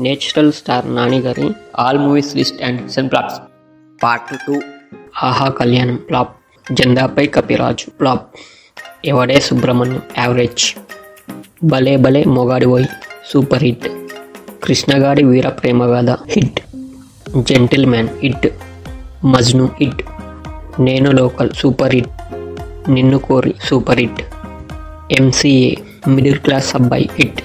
Natural star Nani గారి all movies list and సెన్ flops. Part two. Aaha Kalyanam. Flop Jenda Pai Kapiraju. Flop Yevade Subrahmanyam? Average. Bhale Bhale మొగాడిపోయి super hit. Krishnagadi Veera Premagatha hit. Gentleman hit. Majnu hit. Nenu local super hit. Ninnu Kori super hit. MCA middle class Abbayi hit.